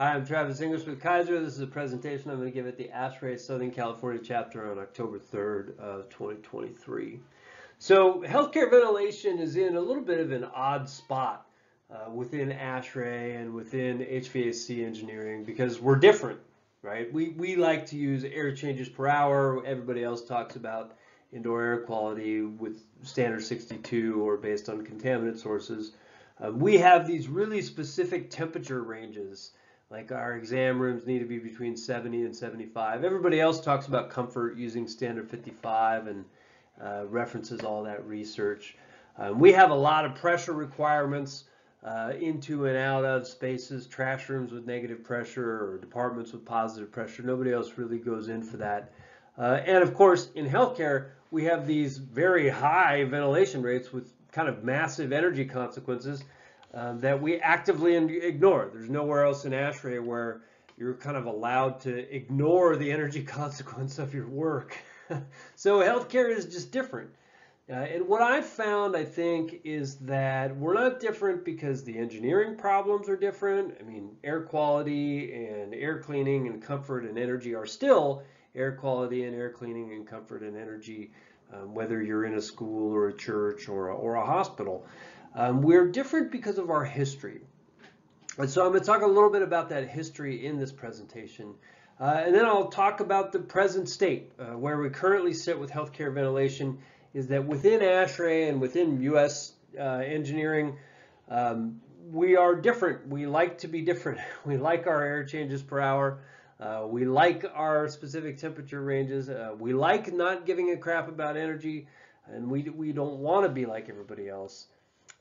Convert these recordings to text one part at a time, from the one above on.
Hi, I'm Travis English with Kaiser. This is a presentation I'm going to give at the ASHRAE Southern California chapter on October 3rd of 2023. So healthcare ventilation is in a little bit of an odd spot uh, within ASHRAE and within HVAC engineering because we're different, right? We, we like to use air changes per hour. Everybody else talks about indoor air quality with standard 62 or based on contaminant sources. Uh, we have these really specific temperature ranges like our exam rooms need to be between 70 and 75. Everybody else talks about comfort using standard 55 and uh, references all that research. Um, we have a lot of pressure requirements uh, into and out of spaces, trash rooms with negative pressure or departments with positive pressure. Nobody else really goes in for that. Uh, and of course, in healthcare, we have these very high ventilation rates with kind of massive energy consequences um, that we actively ignore. There's nowhere else in ASHRAE where you're kind of allowed to ignore the energy consequence of your work. so healthcare is just different. Uh, and what I've found, I think, is that we're not different because the engineering problems are different. I mean, air quality and air cleaning and comfort and energy are still air quality and air cleaning and comfort and energy, um, whether you're in a school or a church or a, or a hospital. Um, we're different because of our history. And so I'm going to talk a little bit about that history in this presentation. Uh, and then I'll talk about the present state, uh, where we currently sit with healthcare ventilation, is that within ASHRAE and within U.S. Uh, engineering, um, we are different. We like to be different. We like our air changes per hour. Uh, we like our specific temperature ranges. Uh, we like not giving a crap about energy, and we, we don't want to be like everybody else.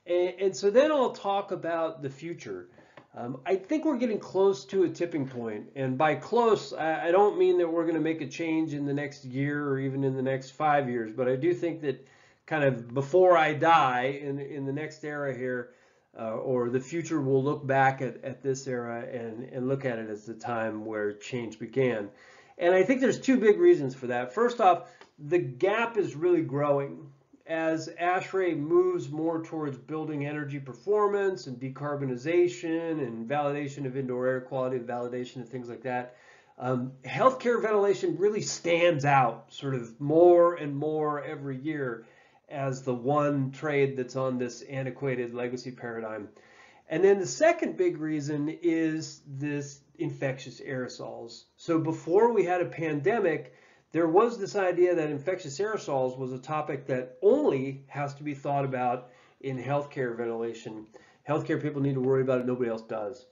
And, and so then I'll talk about the future. Um, I think we're getting close to a tipping point, and by close, I, I don't mean that we're going to make a change in the next year or even in the next five years, but I do think that kind of before I die in in the next era here, uh, or the future will look back at, at this era and, and look at it as the time where change began. And I think there's two big reasons for that. First off, the gap is really growing as ASHRAE moves more towards building energy performance and decarbonization and validation of indoor air quality, and validation of things like that, um, healthcare ventilation really stands out sort of more and more every year as the one trade that's on this antiquated legacy paradigm. And then the second big reason is this infectious aerosols. So before we had a pandemic, there was this idea that infectious aerosols was a topic that only has to be thought about in healthcare ventilation. Healthcare people need to worry about it, nobody else does.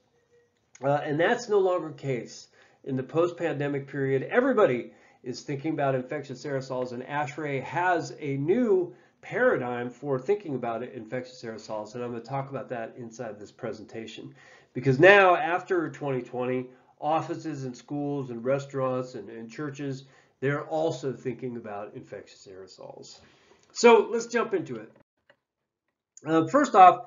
Uh, and that's no longer the case. In the post-pandemic period, everybody is thinking about infectious aerosols, and ASHRAE has a new paradigm for thinking about it, infectious aerosols, and I'm going to talk about that inside this presentation. Because now, after 2020, offices and schools and restaurants and, and churches they're also thinking about infectious aerosols. So let's jump into it. Uh, first off,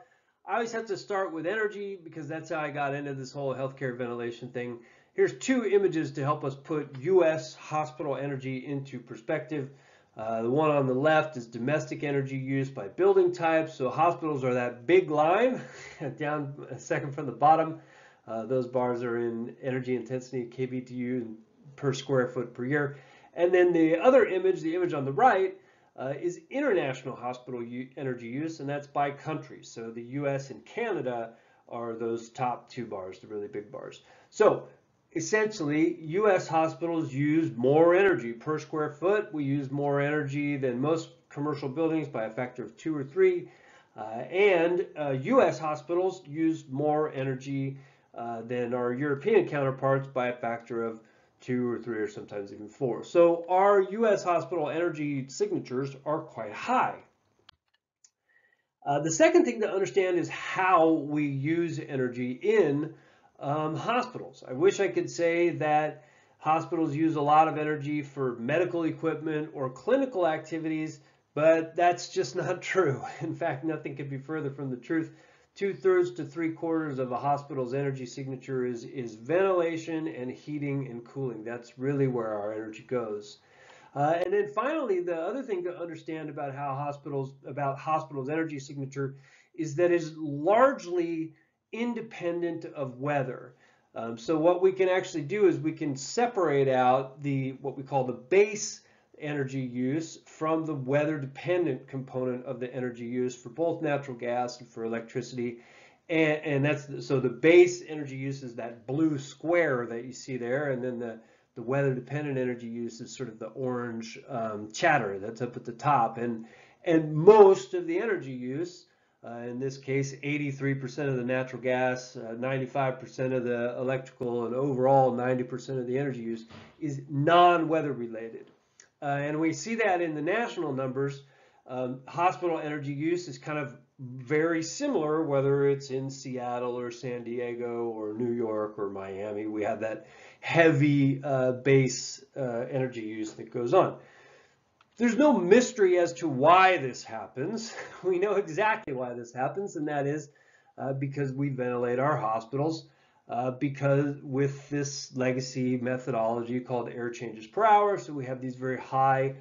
I always have to start with energy because that's how I got into this whole healthcare ventilation thing. Here's two images to help us put U.S. hospital energy into perspective. Uh, the one on the left is domestic energy use by building type. So hospitals are that big line down a second from the bottom. Uh, those bars are in energy intensity, kBTU per square foot per year. And then the other image, the image on the right, uh, is international hospital energy use, and that's by country. So the US and Canada are those top two bars, the really big bars. So essentially, US hospitals use more energy per square foot. We use more energy than most commercial buildings by a factor of two or three. Uh, and uh, US hospitals use more energy uh, than our European counterparts by a factor of two or three or sometimes even four. So our U.S. hospital energy signatures are quite high. Uh, the second thing to understand is how we use energy in um, hospitals. I wish I could say that hospitals use a lot of energy for medical equipment or clinical activities, but that's just not true. In fact, nothing could be further from the truth two thirds to three quarters of a hospital's energy signature is, is ventilation and heating and cooling. That's really where our energy goes. Uh, and then finally, the other thing to understand about how hospitals, about hospitals' energy signature is that it's largely independent of weather. Um, so what we can actually do is we can separate out the what we call the base energy use from the weather dependent component of the energy use for both natural gas and for electricity. And, and that's so the base energy use is that blue square that you see there, and then the the weather dependent energy use is sort of the orange um, chatter that's up at the top. And and most of the energy use uh, in this case, 83% of the natural gas, 95% uh, of the electrical, and overall 90% of the energy use is non-weather related. Uh, and we see that in the national numbers. Um, hospital energy use is kind of very similar, whether it's in Seattle or San Diego or New York or Miami. We have that heavy uh, base uh, energy use that goes on. There's no mystery as to why this happens. We know exactly why this happens, and that is uh, because we ventilate our hospitals uh, because with this legacy methodology called air changes per hour, so we have these very high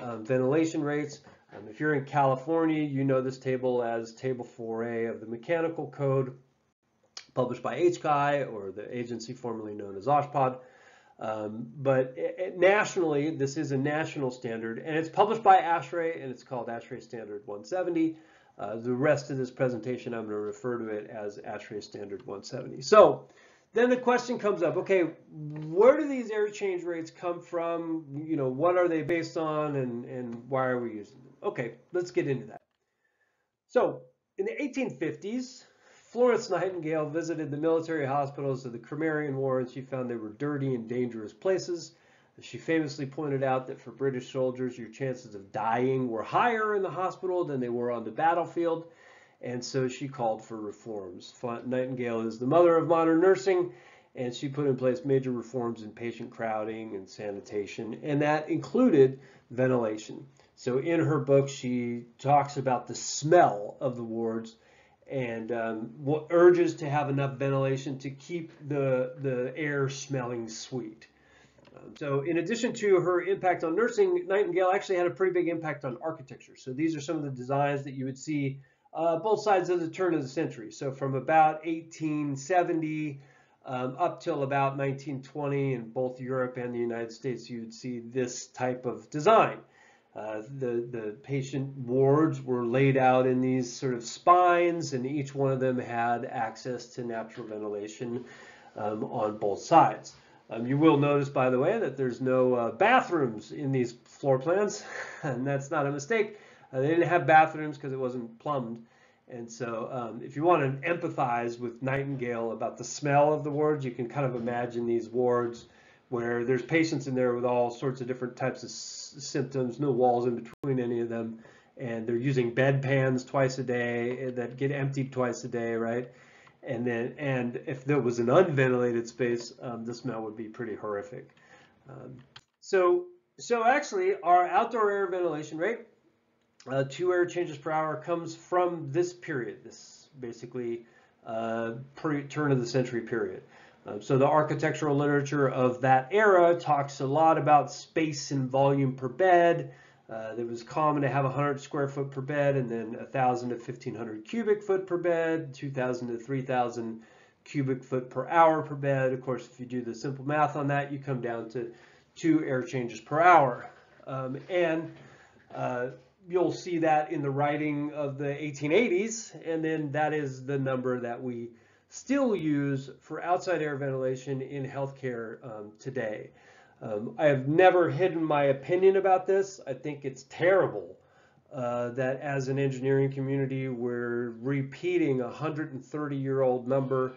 um, ventilation rates. Um, if you're in California, you know this table as Table 4A of the Mechanical Code, published by HCI, or the agency formerly known as OSHPD. Um, but it, it, nationally, this is a national standard, and it's published by ASHRAE, and it's called ASHRAE Standard 170. Uh, the rest of this presentation, I'm going to refer to it as ASHRAE Standard 170. So then the question comes up, okay, where do these air change rates come from? You know, what are they based on, and, and why are we using them? Okay, let's get into that. So in the 1850s, Florence Nightingale visited the military hospitals of the Crimean War and she found they were dirty and dangerous places. She famously pointed out that for British soldiers, your chances of dying were higher in the hospital than they were on the battlefield. And so she called for reforms. Nightingale is the mother of modern nursing, and she put in place major reforms in patient crowding and sanitation, and that included ventilation. So in her book, she talks about the smell of the wards and um, urges to have enough ventilation to keep the, the air smelling sweet. So in addition to her impact on nursing, Nightingale actually had a pretty big impact on architecture. So these are some of the designs that you would see uh, both sides of the turn of the century. So from about 1870 um, up till about 1920 in both Europe and the United States, you would see this type of design. Uh, the, the patient wards were laid out in these sort of spines, and each one of them had access to natural ventilation um, on both sides. Um, you will notice, by the way, that there's no uh, bathrooms in these floor plans, and that's not a mistake. Uh, they didn't have bathrooms because it wasn't plumbed. And so um, if you want to empathize with Nightingale about the smell of the wards, you can kind of imagine these wards where there's patients in there with all sorts of different types of symptoms, no walls in between any of them, and they're using bedpans twice a day eh, that get emptied twice a day, right? And then, and if there was an unventilated space, um, the smell would be pretty horrific. Um, so, so actually, our outdoor air ventilation rate, uh, two air changes per hour, comes from this period, this basically uh, turn of the century period. Uh, so the architectural literature of that era talks a lot about space and volume per bed. Uh, it was common to have 100 square foot per bed and then 1,000 to 1,500 cubic foot per bed, 2,000 to 3,000 cubic foot per hour per bed. Of course, if you do the simple math on that, you come down to two air changes per hour. Um, and uh, you'll see that in the writing of the 1880s, and then that is the number that we still use for outside air ventilation in healthcare um, today. Um, I have never hidden my opinion about this. I think it's terrible uh, that as an engineering community, we're repeating a 130 year old number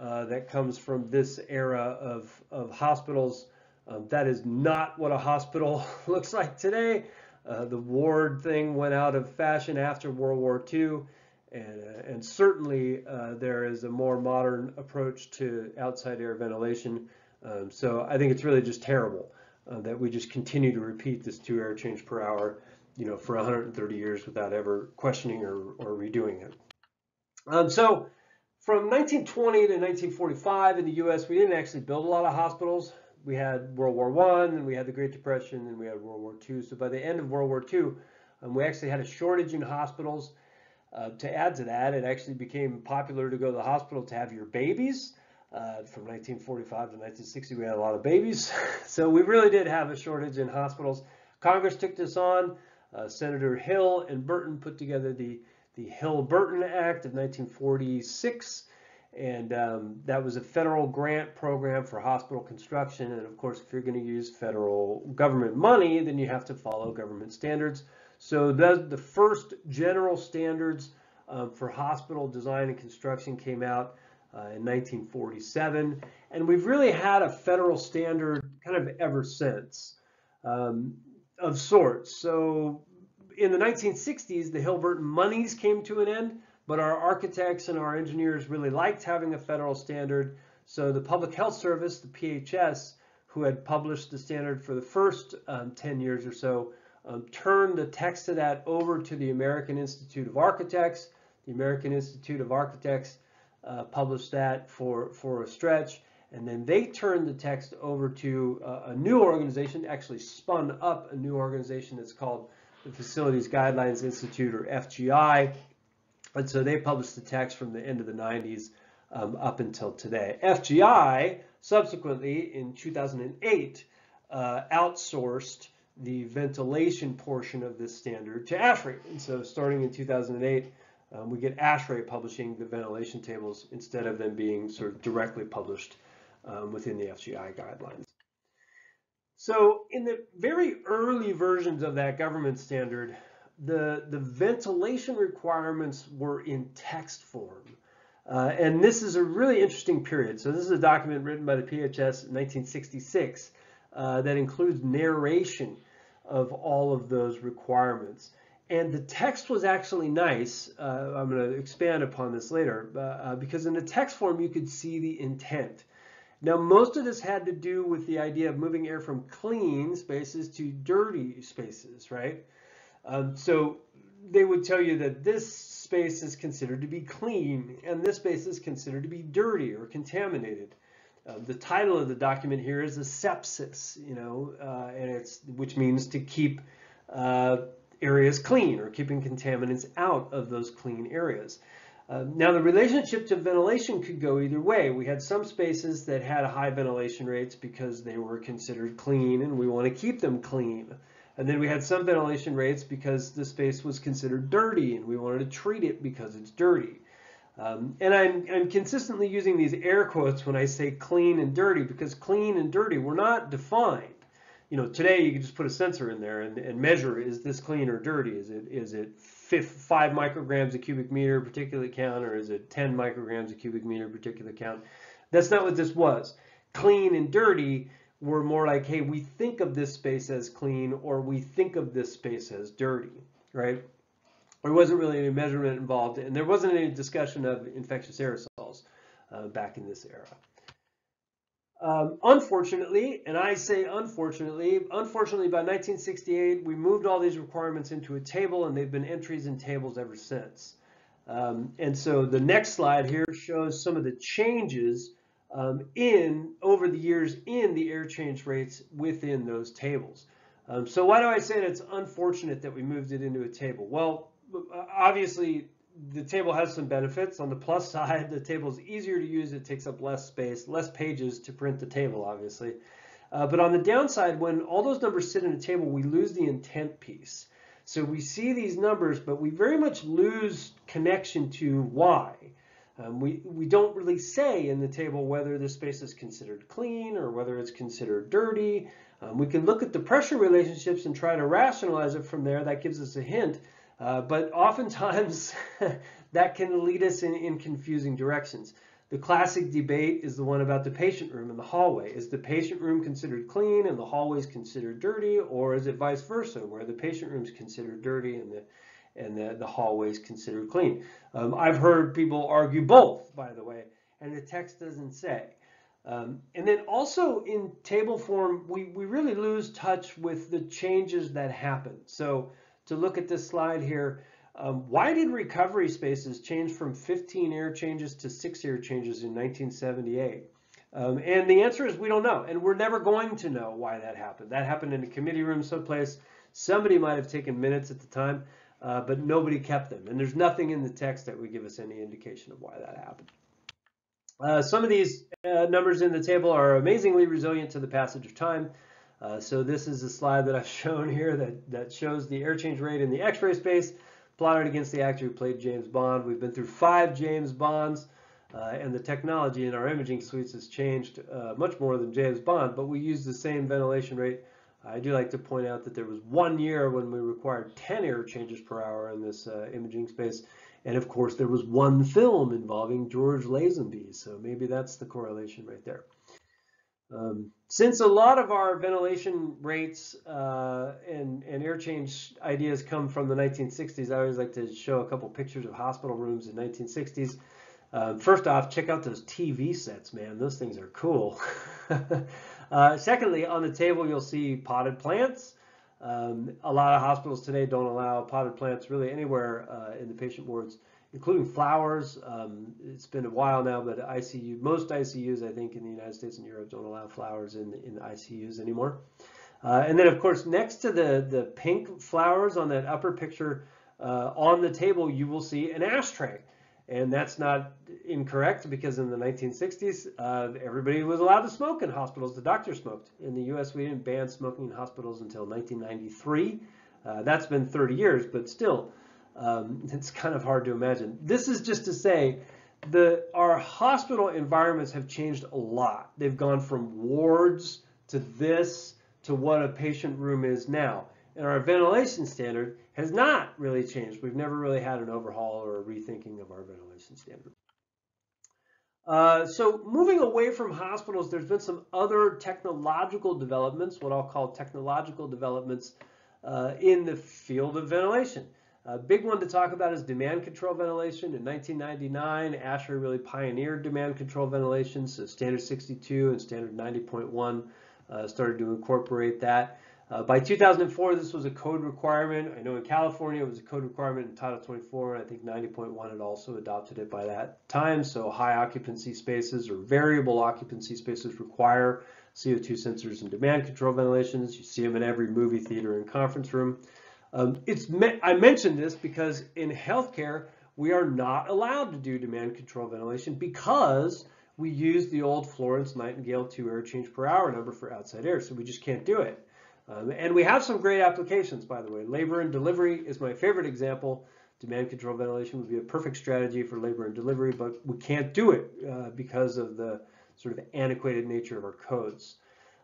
uh, that comes from this era of, of hospitals. Um, that is not what a hospital looks like today. Uh, the ward thing went out of fashion after World War II. And, uh, and certainly uh, there is a more modern approach to outside air ventilation. Um, so I think it's really just terrible uh, that we just continue to repeat this two air change per hour, you know, for 130 years without ever questioning or, or redoing it. Um, so from 1920 to 1945 in the U.S., we didn't actually build a lot of hospitals. We had World War One, and we had the Great Depression, and we had World War II. So by the end of World War II, um, we actually had a shortage in hospitals. Uh, to add to that, it actually became popular to go to the hospital to have your babies. Uh, from 1945 to 1960, we had a lot of babies. so we really did have a shortage in hospitals. Congress took this on. Uh, Senator Hill and Burton put together the, the Hill-Burton Act of 1946. And um, that was a federal grant program for hospital construction. And of course, if you're going to use federal government money, then you have to follow government standards. So the, the first general standards um, for hospital design and construction came out uh, in 1947. And we've really had a federal standard kind of ever since um, of sorts. So in the 1960s, the Hill-Burton monies came to an end, but our architects and our engineers really liked having a federal standard. So the Public Health Service, the PHS, who had published the standard for the first um, 10 years or so, um, turned the text of that over to the American Institute of Architects. The American Institute of Architects uh, published that for, for a stretch. And then they turned the text over to uh, a new organization, actually spun up a new organization that's called the Facilities Guidelines Institute or FGI. And so they published the text from the end of the 90s um, up until today. FGI subsequently in 2008 uh, outsourced the ventilation portion of this standard to ASHRAE. And so starting in 2008, um, we get ASHRAE publishing the ventilation tables instead of them being sort of directly published um, within the FGI guidelines. So in the very early versions of that government standard, the, the ventilation requirements were in text form. Uh, and this is a really interesting period. So this is a document written by the PHS in 1966 uh, that includes narration of all of those requirements. And the text was actually nice. Uh, I'm going to expand upon this later uh, because in the text form you could see the intent. Now most of this had to do with the idea of moving air from clean spaces to dirty spaces, right? Um, so they would tell you that this space is considered to be clean and this space is considered to be dirty or contaminated. Uh, the title of the document here is asepsis, you know, uh, and it's which means to keep uh, areas clean or keeping contaminants out of those clean areas. Uh, now the relationship to ventilation could go either way. We had some spaces that had high ventilation rates because they were considered clean and we want to keep them clean. And then we had some ventilation rates because the space was considered dirty and we wanted to treat it because it's dirty. Um, and I'm, I'm consistently using these air quotes when I say clean and dirty because clean and dirty were not defined you know, today you can just put a sensor in there and, and measure, is this clean or dirty? Is it, is it five micrograms a cubic meter particulate count, or is it 10 micrograms a cubic meter particulate count? That's not what this was. Clean and dirty were more like, hey, we think of this space as clean, or we think of this space as dirty, right? There wasn't really any measurement involved, and there wasn't any discussion of infectious aerosols uh, back in this era. Um, unfortunately, and I say unfortunately, unfortunately by 1968 we moved all these requirements into a table and they've been entries in tables ever since. Um, and so the next slide here shows some of the changes um, in over the years in the air change rates within those tables. Um, so why do I say that it's unfortunate that we moved it into a table? Well, obviously the table has some benefits. On the plus side, the table is easier to use. It takes up less space, less pages to print the table, obviously. Uh, but on the downside, when all those numbers sit in a table, we lose the intent piece. So we see these numbers, but we very much lose connection to why. Um, we, we don't really say in the table whether the space is considered clean or whether it's considered dirty. Um, we can look at the pressure relationships and try to rationalize it from there. That gives us a hint. Uh, but oftentimes that can lead us in, in confusing directions. The classic debate is the one about the patient room and the hallway. Is the patient room considered clean and the hallway is considered dirty, or is it vice versa, where the patient room is considered dirty and the and the, the hallway is considered clean? Um, I've heard people argue both, by the way, and the text doesn't say. Um, and then also in table form, we, we really lose touch with the changes that happen. So to look at this slide here, um, why did recovery spaces change from 15 air changes to six air changes in 1978? Um, and the answer is we don't know, and we're never going to know why that happened. That happened in a committee room someplace. Somebody might have taken minutes at the time, uh, but nobody kept them. And there's nothing in the text that would give us any indication of why that happened. Uh, some of these uh, numbers in the table are amazingly resilient to the passage of time. Uh, so this is a slide that I've shown here that, that shows the air change rate in the X-ray space plotted against the actor who played James Bond. We've been through five James Bonds, uh, and the technology in our imaging suites has changed uh, much more than James Bond, but we use the same ventilation rate. I do like to point out that there was one year when we required 10 air changes per hour in this uh, imaging space, and of course there was one film involving George Lazenby, so maybe that's the correlation right there. Um, since a lot of our ventilation rates uh, and, and, air change ideas come from the 1960s, I always like to show a couple pictures of hospital rooms in 1960s. Um, first off, check out those TV sets, man. Those things are cool. uh, secondly, on the table, you'll see potted plants. Um, a lot of hospitals today don't allow potted plants really anywhere uh, in the patient wards including flowers. Um, it's been a while now, but ICU, most ICUs, I think, in the United States and Europe don't allow flowers in, in ICUs anymore. Uh, and then, of course, next to the, the pink flowers on that upper picture uh, on the table, you will see an ashtray. And that's not incorrect because in the 1960s, uh, everybody was allowed to smoke in hospitals. The doctors smoked. In the U.S., we didn't ban smoking in hospitals until 1993. Uh, that's been 30 years, but still, um, it's kind of hard to imagine. This is just to say the our hospital environments have changed a lot. They've gone from wards to this to what a patient room is now. And our ventilation standard has not really changed. We've never really had an overhaul or a rethinking of our ventilation standard. Uh, so moving away from hospitals, there's been some other technological developments, what I'll call technological developments uh, in the field of ventilation. A big one to talk about is demand control ventilation. In 1999, ASHRAE really pioneered demand control ventilation. So Standard 62 and Standard 90.1 uh, started to incorporate that. Uh, by 2004, this was a code requirement. I know in California it was a code requirement in Title 24, and I think 90.1 had also adopted it by that time. So high occupancy spaces or variable occupancy spaces require CO2 sensors and demand control ventilations. You see them in every movie theater and conference room. Um, it's I mentioned this because in healthcare, we are not allowed to do demand control ventilation because we use the old Florence Nightingale two air change per hour number for outside air, so we just can't do it. Um, and we have some great applications, by the way. Labor and delivery is my favorite example. Demand control ventilation would be a perfect strategy for labor and delivery, but we can't do it uh, because of the sort of antiquated nature of our codes.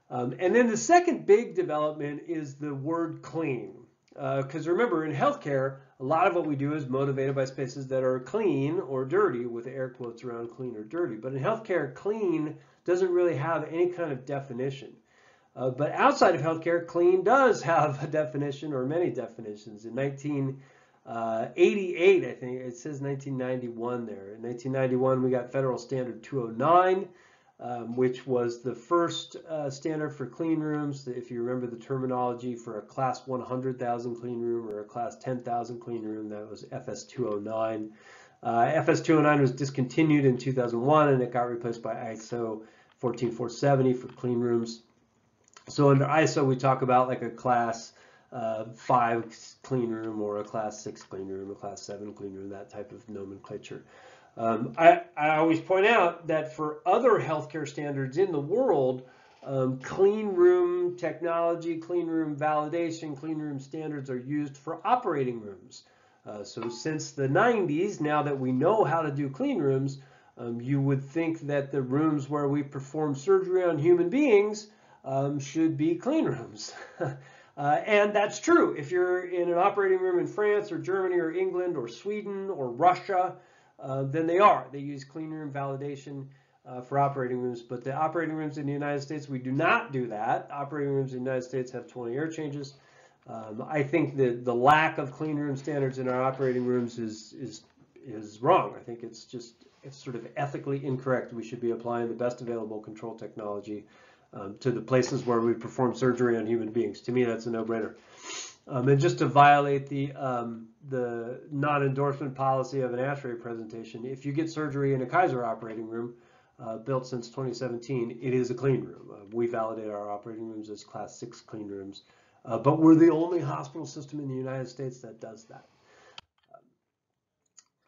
Um, and then the second big development is the word clean. Because uh, remember, in healthcare, a lot of what we do is motivated by spaces that are clean or dirty, with air quotes around clean or dirty. But in healthcare, clean doesn't really have any kind of definition. Uh, but outside of healthcare, clean does have a definition or many definitions. In 1988, uh, I think it says 1991 there. In 1991, we got Federal Standard 209 um, which was the first uh, standard for clean rooms. If you remember the terminology for a class 100,000 clean room or a class 10,000 clean room, that was FS 209. Uh, FS 209 was discontinued in 2001 and it got replaced by ISO 14470 for clean rooms. So under ISO, we talk about like a class uh, 5 clean room or a class 6 clean room, a class 7 clean room, that type of nomenclature. Um, I, I, always point out that for other healthcare standards in the world, um, clean room technology, clean room validation, clean room standards are used for operating rooms. Uh, so since the 90s, now that we know how to do clean rooms, um, you would think that the rooms where we perform surgery on human beings um, should be clean rooms. uh, and that's true. If you're in an operating room in France or Germany or England or Sweden or Russia, uh, then they are. They use clean room validation uh, for operating rooms, but the operating rooms in the United States, we do not do that. Operating rooms in the United States have 20 air changes. Um, I think that the lack of clean room standards in our operating rooms is, is, is wrong. I think it's just it's sort of ethically incorrect. We should be applying the best available control technology um, to the places where we perform surgery on human beings. To me, that's a no-brainer. Um, and just to violate the um, the non-endorsement policy of an ASHRAE presentation, if you get surgery in a Kaiser operating room uh, built since 2017, it is a clean room. Uh, we validate our operating rooms as class six clean rooms, uh, but we're the only hospital system in the United States that does that.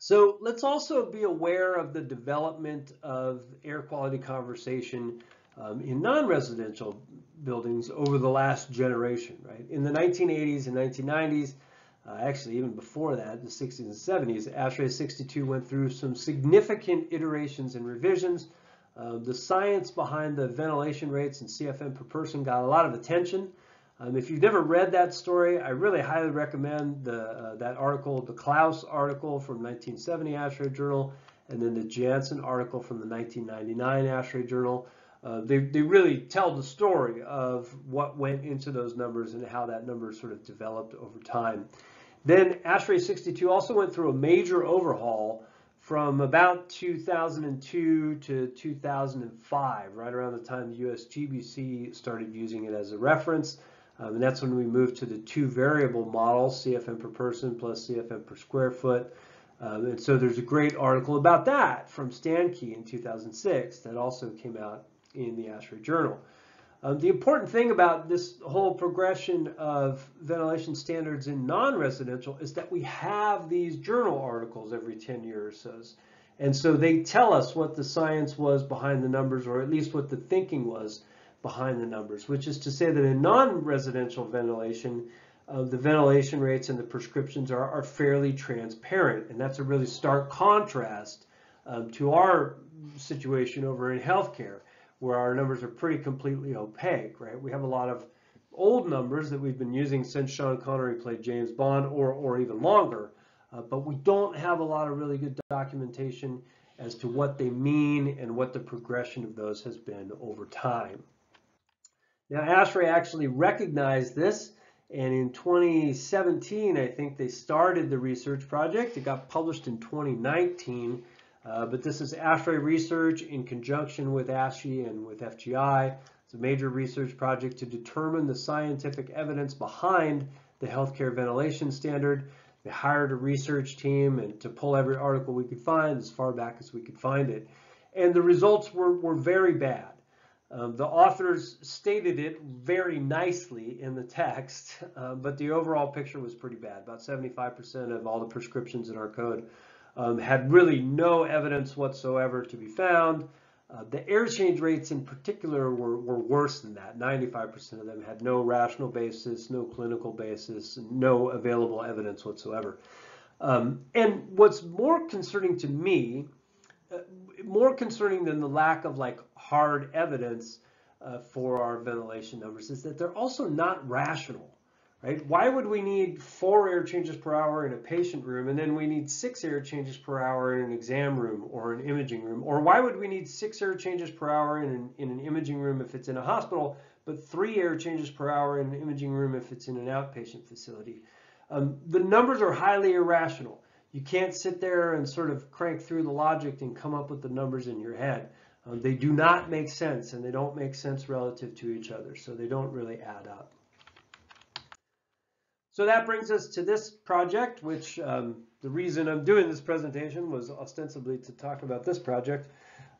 So let's also be aware of the development of air quality conversation um, in non-residential buildings over the last generation, right? In the 1980s and 1990s, uh, actually even before that, the 60s and 70s, ASHRAE 62 went through some significant iterations and revisions. Uh, the science behind the ventilation rates and CFM per person got a lot of attention. Um, if you've never read that story, I really highly recommend the, uh, that article, the Klauss article from 1970 ASHRAE Journal, and then the Janssen article from the 1999 ASHRAE Journal. Uh, they, they really tell the story of what went into those numbers and how that number sort of developed over time. Then ASHRAE 62 also went through a major overhaul from about 2002 to 2005, right around the time the USGBC started using it as a reference. Um, and that's when we moved to the two variable model, CFM per person plus CFM per square foot. Um, and so there's a great article about that from Stanke in 2006 that also came out in the ASHRAE Journal. Um, the important thing about this whole progression of ventilation standards in non-residential is that we have these journal articles every 10 years or so. And so they tell us what the science was behind the numbers, or at least what the thinking was behind the numbers, which is to say that in non-residential ventilation, uh, the ventilation rates and the prescriptions are, are, fairly transparent. And that's a really stark contrast um, to our situation over in healthcare where our numbers are pretty completely opaque, right? We have a lot of old numbers that we've been using since Sean Connery played James Bond or, or even longer, uh, but we don't have a lot of really good documentation as to what they mean and what the progression of those has been over time. Now, ASHRAE actually recognized this, and in 2017, I think they started the research project. It got published in 2019, uh, but this is ASHRAE research in conjunction with ASHE and with FGI. It's a major research project to determine the scientific evidence behind the healthcare ventilation standard. They hired a research team and to pull every article we could find as far back as we could find it. And the results were, were very bad. Um, the authors stated it very nicely in the text, uh, but the overall picture was pretty bad. About 75% of all the prescriptions in our code um, had really no evidence whatsoever to be found. Uh, the air change rates in particular were, were worse than that. 95% of them had no rational basis, no clinical basis, no available evidence whatsoever. Um, and what's more concerning to me, uh, more concerning than the lack of like hard evidence uh, for our ventilation numbers, is that they're also not rational right? Why would we need four air changes per hour in a patient room and then we need six air changes per hour in an exam room or an imaging room? Or why would we need six air changes per hour in an, in an imaging room if it's in a hospital, but three air changes per hour in an imaging room if it's in an outpatient facility? Um, the numbers are highly irrational. You can't sit there and sort of crank through the logic and come up with the numbers in your head. Um, they do not make sense and they don't make sense relative to each other, so they don't really add up. So that brings us to this project, which um, the reason I'm doing this presentation was ostensibly to talk about this project.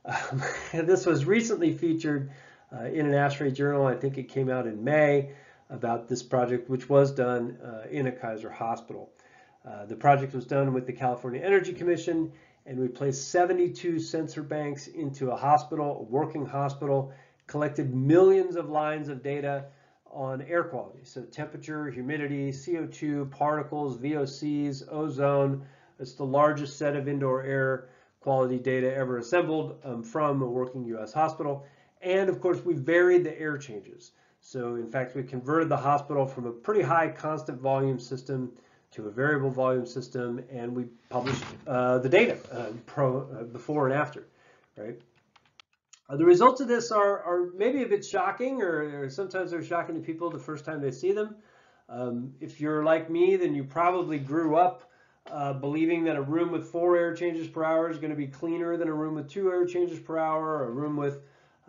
Um, this was recently featured uh, in an ASHRAE journal. I think it came out in May about this project, which was done uh, in a Kaiser hospital. Uh, the project was done with the California Energy Commission, and we placed 72 sensor banks into a hospital, a working hospital, collected millions of lines of data, on air quality. So temperature, humidity, CO2, particles, VOCs, ozone. It's the largest set of indoor air quality data ever assembled um, from a working U.S. hospital. And of course, we varied the air changes. So in fact, we converted the hospital from a pretty high constant volume system to a variable volume system, and we published uh, the data uh, pro, uh, before and after, right? Uh, the results of this are, are maybe a bit shocking, or, or, sometimes they're shocking to people the first time they see them. Um, if you're like me, then you probably grew up uh, believing that a room with four air changes per hour is going to be cleaner than a room with two air changes per hour. A room with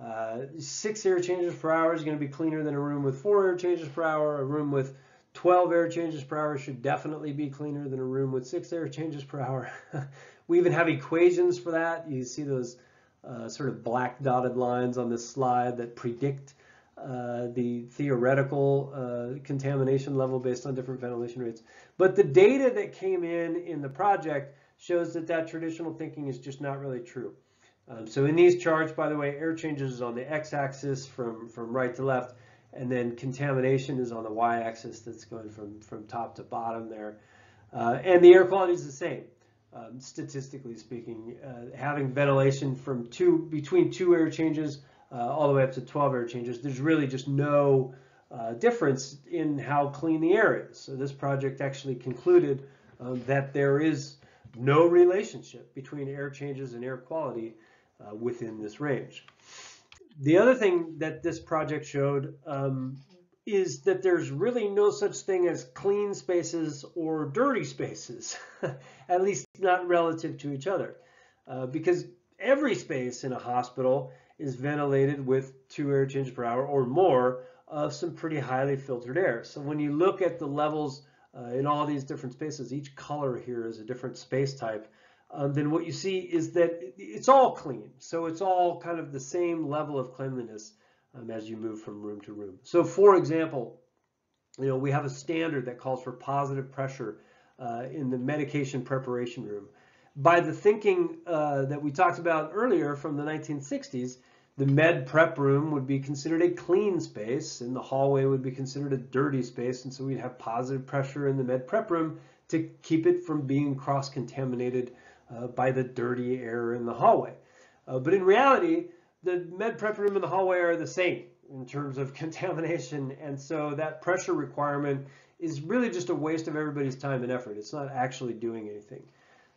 uh, six air changes per hour is going to be cleaner than a room with four air changes per hour. A room with 12 air changes per hour should definitely be cleaner than a room with six air changes per hour. we even have equations for that. You see those uh, sort of black dotted lines on this slide that predict uh, the theoretical uh, contamination level based on different ventilation rates. But the data that came in in the project shows that that traditional thinking is just not really true. Um, so in these charts, by the way, air changes is on the x-axis from, from right to left, and then contamination is on the y-axis that's going from, from top to bottom there. Uh, and the air quality is the same, um, statistically speaking. Uh, having ventilation from two between two air changes uh, all the way up to 12 air changes, there's really just no uh, difference in how clean the air is. So this project actually concluded um, that there is no relationship between air changes and air quality uh, within this range. The other thing that this project showed um, is that there's really no such thing as clean spaces or dirty spaces, at least not relative to each other, uh, because every space in a hospital is ventilated with two air changes per hour or more of some pretty highly filtered air. So when you look at the levels uh, in all these different spaces, each color here is a different space type, um, then what you see is that it's all clean. So it's all kind of the same level of cleanliness um, as you move from room to room. So for example, you know, we have a standard that calls for positive pressure uh, in the medication preparation room. By the thinking uh, that we talked about earlier from the 1960s, the med prep room would be considered a clean space and the hallway would be considered a dirty space. And so we'd have positive pressure in the med prep room to keep it from being cross-contaminated uh, by the dirty air in the hallway. Uh, but in reality, the med prep room and the hallway are the same in terms of contamination. And so that pressure requirement is really just a waste of everybody's time and effort. It's not actually doing anything.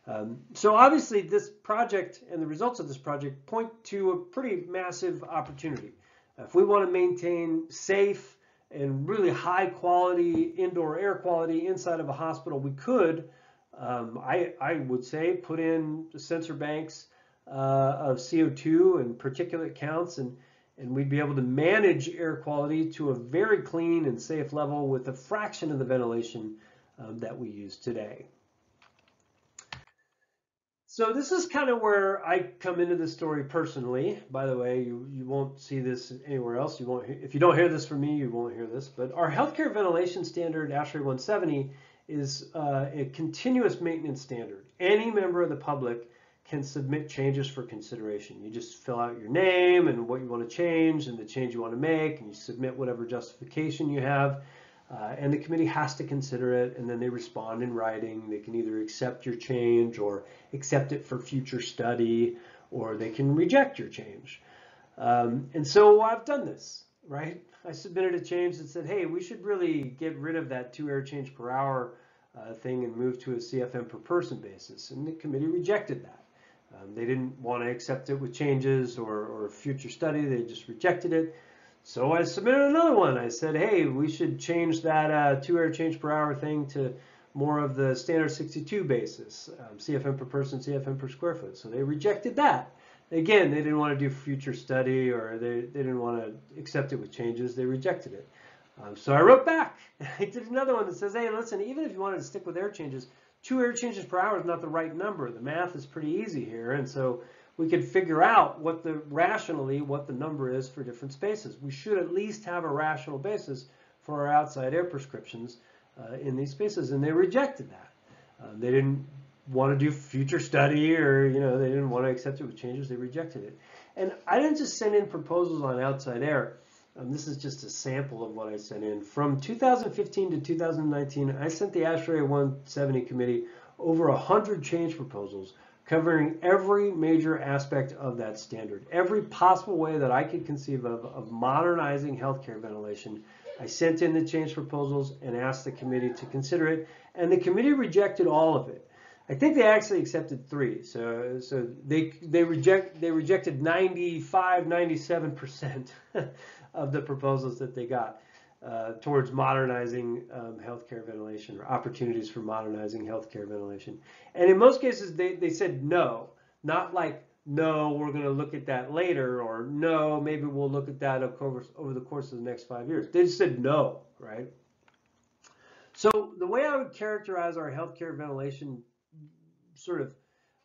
Um, so obviously this project and the results of this project point to a pretty massive opportunity. If we want to maintain safe and really high quality indoor air quality inside of a hospital, we could, um, I, I, would say, put in sensor banks uh, of CO2 and particulate counts and, and we'd be able to manage air quality to a very clean and safe level with a fraction of the ventilation um, that we use today. So this is kind of where I come into the story personally. By the way, you, you won't see this anywhere else. You won't if you don't hear this from me, you won't hear this. But our healthcare ventilation standard, ASHRAE 170, is uh, a continuous maintenance standard. Any member of the public can submit changes for consideration. You just fill out your name and what you want to change and the change you want to make, and you submit whatever justification you have. Uh, and the committee has to consider it and then they respond in writing. They can either accept your change or accept it for future study or they can reject your change. Um, and so I've done this, right? I submitted a change that said, hey, we should really get rid of that two air change per hour uh, thing and move to a CFM per person basis. And the committee rejected that. Um, they didn't want to accept it with changes or, or future study. They just rejected it. So I submitted another one. I said, hey, we should change that uh, two air change per hour thing to more of the standard 62 basis, um, CFM per person, CFM per square foot. So they rejected that. Again, they didn't want to do future study or they, they didn't want to accept it with changes. They rejected it. Um, so I wrote back. I did another one that says, hey, listen, even if you wanted to stick with air changes, two air changes per hour is not the right number. The math is pretty easy here. And so we could figure out what the rationally what the number is for different spaces. We should at least have a rational basis for our outside air prescriptions uh, in these spaces, and they rejected that. Uh, they didn't want to do future study, or you know, they didn't want to accept it with changes. They rejected it. And I didn't just send in proposals on outside air. Um, this is just a sample of what I sent in. From 2015 to 2019, I sent the ASHRAE 170 committee over 100 change proposals covering every major aspect of that standard. Every possible way that I could conceive of of modernizing healthcare ventilation. I sent in the change proposals and asked the committee to consider it, and the committee rejected all of it. I think they actually accepted three. So, so they they reject they rejected 95, 97 percent of the proposals that they got uh, towards modernizing um, healthcare ventilation or opportunities for modernizing healthcare ventilation. And in most cases, they, they said no, not like, no, we're going to look at that later, or no, maybe we'll look at that over, over the course of the next five years. They just said no, right? So the way I would characterize our healthcare ventilation sort of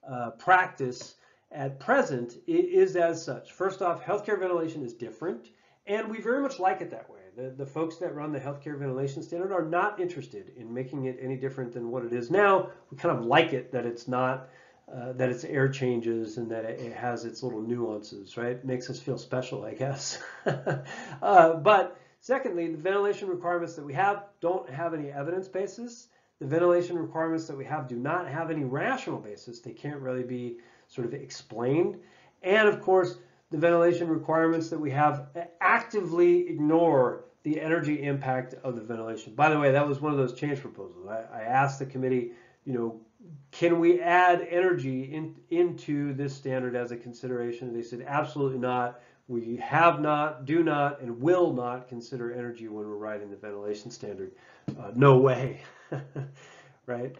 uh, practice at present is as such. First off, healthcare ventilation is different And we very much like it that way. The, the folks that run the healthcare ventilation standard are not interested in making it any different than what it is now. We kind of like it that it's not, uh, that it's air changes and that it, it, has its little nuances, right? It makes us feel special, I guess. uh, but secondly, the ventilation requirements that we have don't have any evidence basis. The ventilation requirements that we have do not have any rational basis. They can't really be sort of explained. And of course, the ventilation requirements that we have actively ignore the energy impact of the ventilation. By the way, that was one of those change proposals. I, I asked the committee, you know, can we add energy in, into this standard as a consideration? They said absolutely not. We have not, do not, and will not consider energy when we're writing the ventilation standard. Uh, no way, right?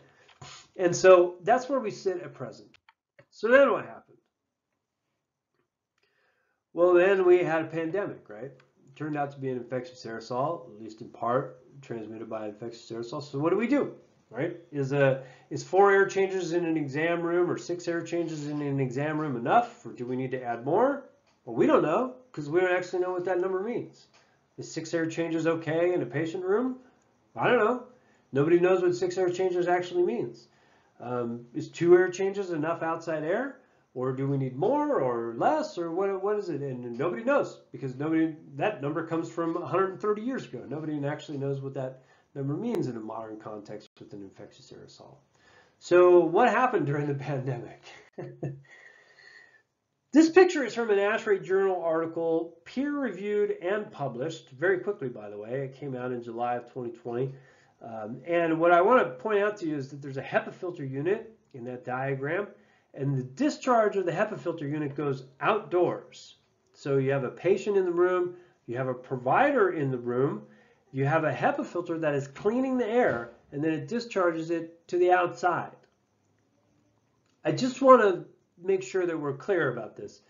And so that's where we sit at present. So then what happened? Well, then we had a pandemic, right? It turned out to be an infectious aerosol, at least in part, transmitted by infectious aerosol. So what do we do, right? Is a is four air changes in an exam room or six air changes in an exam room enough, or do we need to add more? Well, we don't know because we don't actually know what that number means. Is six air changes okay in a patient room? I don't know. Nobody knows what six air changes actually means. Um, is two air changes enough outside air? Or do we need more or less or what what is it? And nobody knows because nobody that number comes from 130 years ago. Nobody actually knows what that number means in a modern context with an infectious aerosol. So what happened during the pandemic? This picture is from an ASHRAE journal article peer reviewed and published very quickly by the way. It came out in july of 2020 um, and what i want to point out to you is that there's a HEPA filter unit in that diagram and the discharge of the HEPA filter unit goes outdoors. So you have a patient in the room, you have a provider in the room, you have a HEPA filter that is cleaning the air, and then it discharges it to the outside. I just want to make sure that we're clear about this.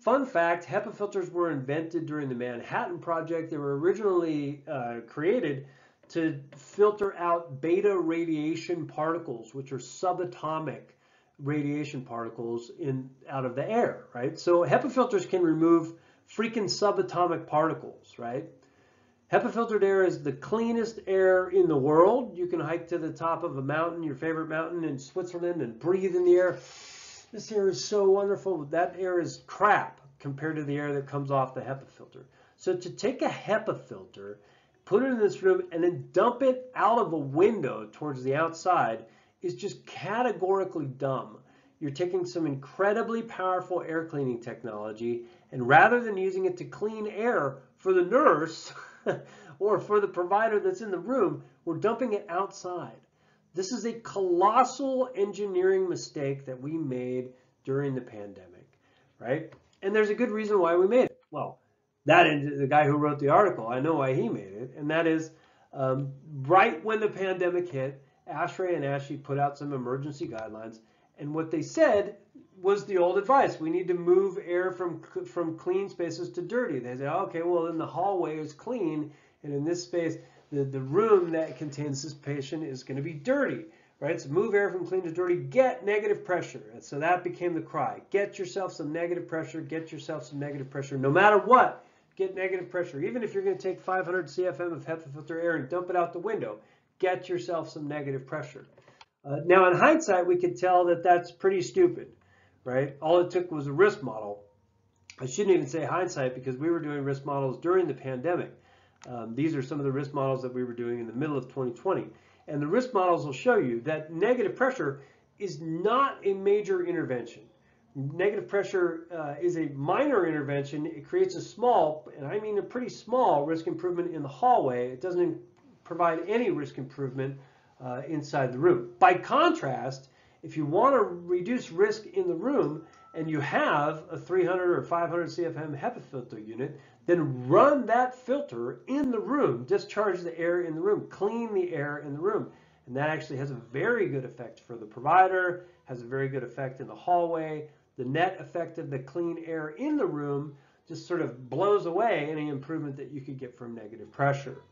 Fun fact, HEPA filters were invented during the Manhattan Project. They were originally uh, created to filter out beta radiation particles, which are subatomic radiation particles in out of the air, right? So HEPA filters can remove freaking subatomic particles, right? HEPA filtered air is the cleanest air in the world. You can hike to the top of a mountain, your favorite mountain in Switzerland, and breathe in the air. This air is so wonderful. That air is crap compared to the air that comes off the HEPA filter. So to take a HEPA filter, put it in this room, and then dump it out of a window towards the outside is just categorically dumb. You're taking some incredibly powerful air cleaning technology, and rather than using it to clean air for the nurse or for the provider that's in the room, we're dumping it outside. This is a colossal engineering mistake that we made during the pandemic, right? And there's a good reason why we made it. Well, that the guy who wrote the article, I know why he made it, and that is um, right when the pandemic hit, ASHRAE and ASHE put out some emergency guidelines, and what they said was the old advice. We need to move air from from clean spaces to dirty. They said, okay, well, then the hallway is clean, and in this space, the, the room that contains this patient is going to be dirty, right? So move air from clean to dirty, get negative pressure. And so that became the cry. Get yourself some negative pressure, get yourself some negative pressure, no matter what, get negative pressure. Even if you're going to take 500 CFM of HEPA filter air and dump it out the window, get yourself some negative pressure. Uh, now, in hindsight, we could tell that that's pretty stupid, right? All it took was a risk model. I shouldn't even say hindsight because we were doing risk models during the pandemic. Um, these are some of the risk models that we were doing in the middle of 2020. And the risk models will show you that negative pressure is not a major intervention. Negative pressure uh, is a minor intervention. It creates a small, and I mean a pretty small, risk improvement in the hallway. It doesn't provide any risk improvement uh, inside the room. By contrast, if you want to reduce risk in the room and you have a 300 or 500 CFM HEPA filter unit, then run that filter in the room, discharge the air in the room, clean the air in the room. And that actually has a very good effect for the provider, has a very good effect in the hallway. The net effect of the clean air in the room just sort of blows away any improvement that you could get from negative pressure.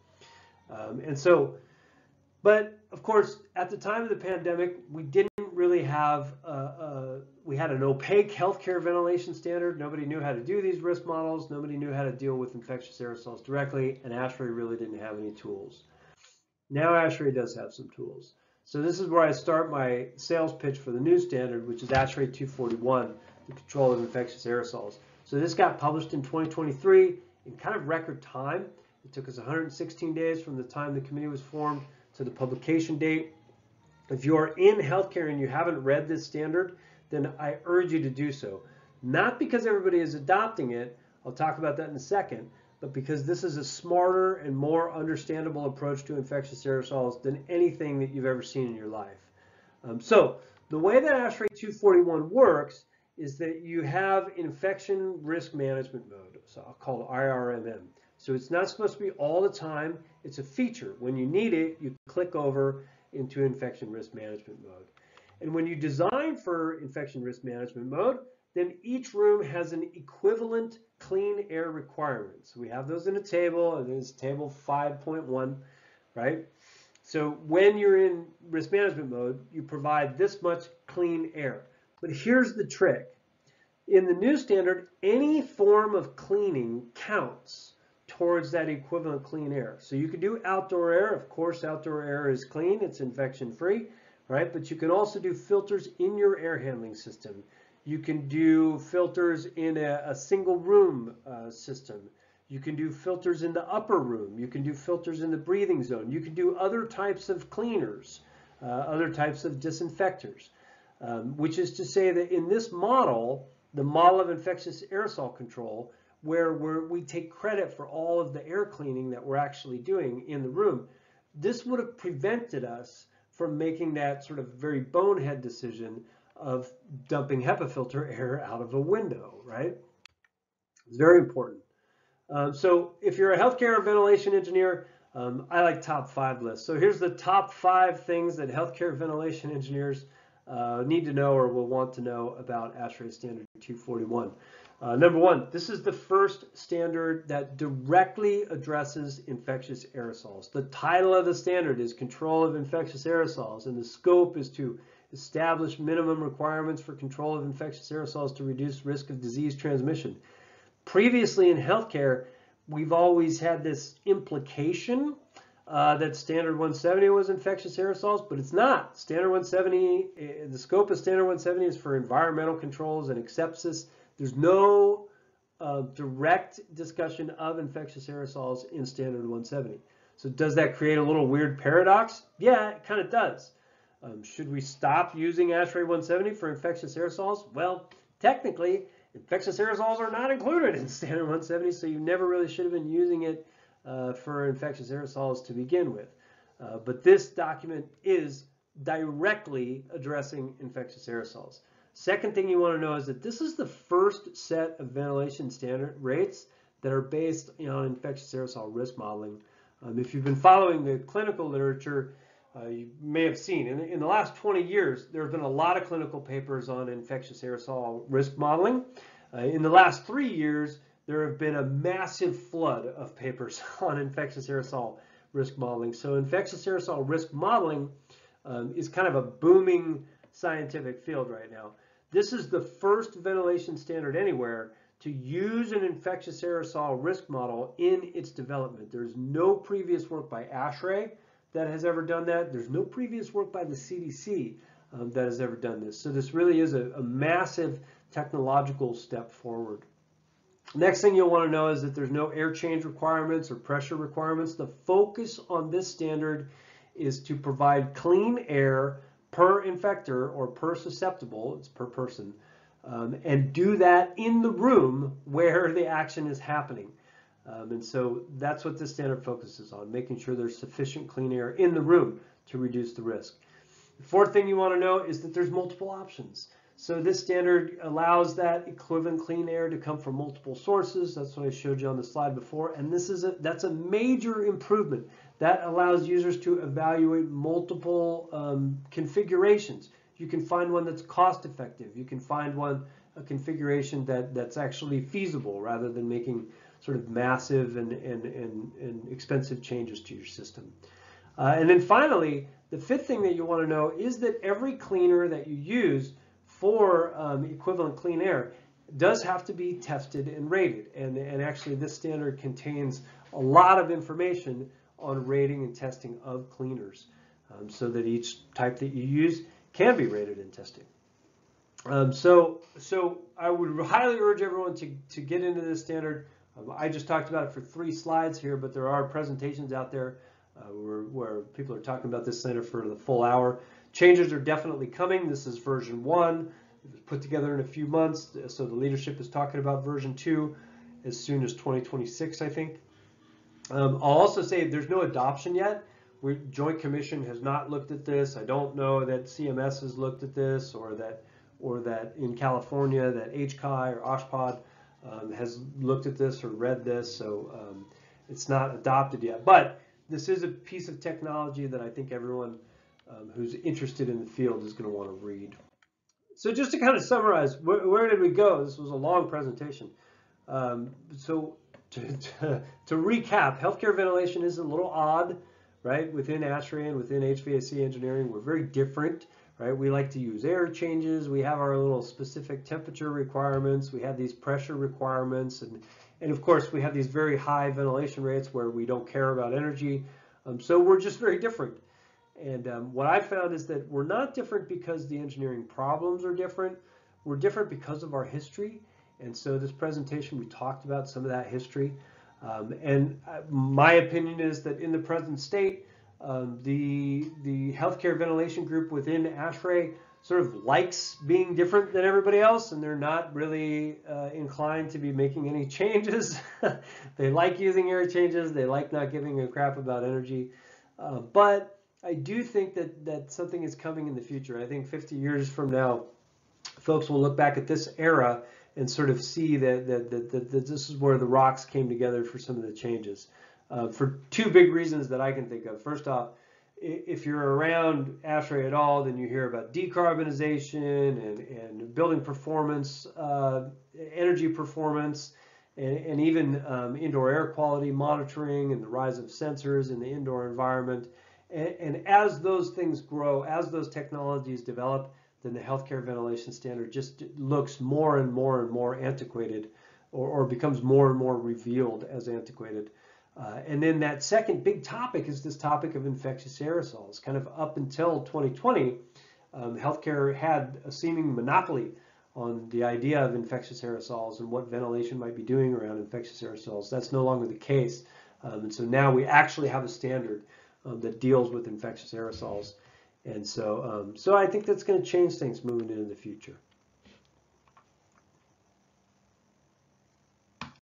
Um, and so, but of course, at the time of the pandemic, we didn't really have a, a, we had an opaque healthcare ventilation standard. Nobody knew how to do these risk models. Nobody knew how to deal with infectious aerosols directly, and ASHRAE really didn't have any tools. Now ASHRAE does have some tools. So this is where I start my sales pitch for the new standard, which is ASHRAE 241, the control of infectious aerosols. So this got published in 2023 in kind of record time. It took us 116 days from the time the committee was formed to the publication date. If you are in healthcare and you haven't read this standard, then I urge you to do so. Not because everybody is adopting it, I'll talk about that in a second, but because this is a smarter and more understandable approach to infectious aerosols than anything that you've ever seen in your life. Um, so the way that ASHRAE 241 works is that you have infection risk management mode, so I'll call it IRMM. So it's not supposed to be all the time, it's a feature. When you need it, you click over into infection risk management mode. And when you design for infection risk management mode, then each room has an equivalent clean air requirement. So we have those in a table, and there's table 5.1, right? So when you're in risk management mode, you provide this much clean air. But here's the trick. In the new standard, any form of cleaning counts towards that equivalent clean air. So you can do outdoor air. Of course, outdoor air is clean. It's infection free, right? But you can also do filters in your air handling system. You can do filters in a, a single room uh, system. You can do filters in the upper room. You can do filters in the breathing zone. You can do other types of cleaners, uh, other types of disinfectors, um, which is to say that in this model, the model of infectious aerosol control, where we take credit for all of the air cleaning that we're actually doing in the room, this would have prevented us from making that sort of very bonehead decision of dumping HEPA filter air out of a window, right? It's very important. Um, so if you're a healthcare ventilation engineer, um, I like top five lists. So here's the top five things that healthcare ventilation engineers uh, need to know or will want to know about ASHRAE Standard 241. Uh, number one, this is the first standard that directly addresses infectious aerosols. The title of the standard is Control of Infectious Aerosols, and the scope is to establish minimum requirements for control of infectious aerosols to reduce risk of disease transmission. Previously in healthcare, we've always had this implication uh, that standard 170 was infectious aerosols, but it's not. Standard 170, eh, the scope of standard 170 is for environmental controls and asepsis. There's no uh, direct discussion of infectious aerosols in standard 170. So does that create a little weird paradox? Yeah, it kind of does. Um, should we stop using ASHRAE 170 for infectious aerosols? Well, technically, infectious aerosols are not included in standard 170, so you never really should have been using it uh, for infectious aerosols to begin with. Uh, but this document is directly addressing infectious aerosols. Second thing you want to know is that this is the first set of ventilation standard rates that are based on infectious aerosol risk modeling. Um, if you've been following the clinical literature, uh, you may have seen in, in, the last 20 years, there have been a lot of clinical papers on infectious aerosol risk modeling. Uh, in the last three years, there have been a massive flood of papers on infectious aerosol risk modeling. So infectious aerosol risk modeling um, is kind of a booming scientific field right now. This is the first ventilation standard anywhere to use an infectious aerosol risk model in its development. There's no previous work by ASHRAE that has ever done that. There's no previous work by the CDC um, that has ever done this. So this really is a, a massive technological step forward. Next thing you'll want to know is that there's no air change requirements or pressure requirements. The focus on this standard is to provide clean air per infector or per susceptible, it's per person, um, and do that in the room where the action is happening. Um, and so that's what this standard focuses on, making sure there's sufficient clean air in the room to reduce the risk. The fourth thing you want to know is that there's multiple options. So this standard allows that equivalent clean air to come from multiple sources. That's what I showed you on the slide before. And this is a, that's a major improvement. That allows users to evaluate multiple um, configurations. You can find one that's cost effective. You can find one, a configuration that, that's actually feasible rather than making sort of massive and, and, and, and expensive changes to your system. Uh, and then finally, the fifth thing that you want to know is that every cleaner that you use for um, equivalent clean air does have to be tested and rated. And, and actually this standard contains a lot of information on rating and testing of cleaners um, so that each type that you use can be rated and tested. Um, so, so I would highly urge everyone to, to get into this standard. Um, I just talked about it for three slides here, but there are presentations out there uh, where, where people are talking about this standard for the full hour. Changes are definitely coming. This is version one. It was put together in a few months, so the leadership is talking about version two as soon as 2026, I think. Um, I'll also say there's no adoption yet. We, Joint Commission has not looked at this. I don't know that CMS has looked at this or that or that in California that HCI or OSHPD um, has looked at this or read this, so um, it's not adopted yet. But this is a piece of technology that I think everyone um, who's interested in the field is going to want to read. So just to kind of summarize, where, where did we go? This was a long presentation. Um, so to, to, recap, healthcare ventilation is a little odd, right? Within ASHRAE and within HVAC engineering, we're very different right? We like to use air changes. We have our little specific temperature requirements. We have these pressure requirements. And, and of course, we have these very high ventilation rates where we don't care about energy. Um, so we're just very different. And um, what I found is that we're not different because the engineering problems are different. We're different because of our history. And so this presentation, we talked about some of that history. Um, and uh, my opinion is that in the present state, um, the the healthcare ventilation group within ASHRAE sort of likes being different than everybody else, and they're not really uh, inclined to be making any changes. they like using air changes. They like not giving a crap about energy. Uh, but I do think that that something is coming in the future. I think 50 years from now, folks will look back at this era and sort of see that, that, that, that, that this is where the rocks came together for some of the changes uh, for two big reasons that I can think of. First off, if you're around ASHRAE at all, then you hear about decarbonization and, and building performance, uh, energy performance, and, and even um, indoor air quality monitoring and the rise of sensors in the indoor environment. And, and, as those things grow, as those technologies develop, then the healthcare ventilation standard just looks more and more and more antiquated or, or becomes more and more revealed as antiquated. Uh, and then that second big topic is this topic of infectious aerosols. Kind of up until 2020, um, healthcare had a seeming monopoly on the idea of infectious aerosols and what ventilation might be doing around infectious aerosols. That's no longer the case. Um, and so now we actually have a standard um, that deals with infectious aerosols. And so, um, so I think that's going to change things moving into the future.